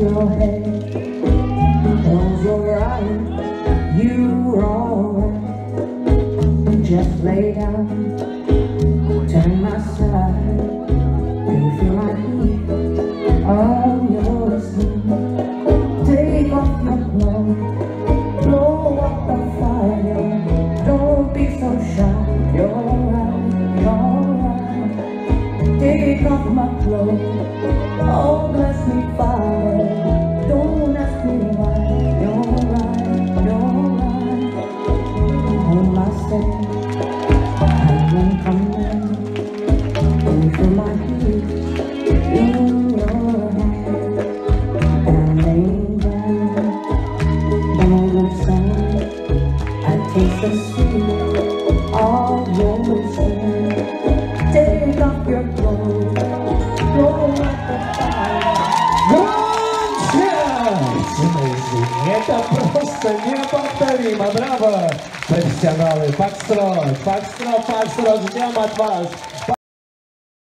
your head, close your eyes, you're alright. Just lay down, turn my side. Do you feel my heat on your skin? Take off your clothes, blow up the fire. Don't be so shy, you're right, you're right. Take off my clothes. Oh, bless me, Take off your clothes. Amazing. Это просто неповторимо. Браво, профессионалы. Фокстрот, фокстрот, фокстрот. Ждем от вас.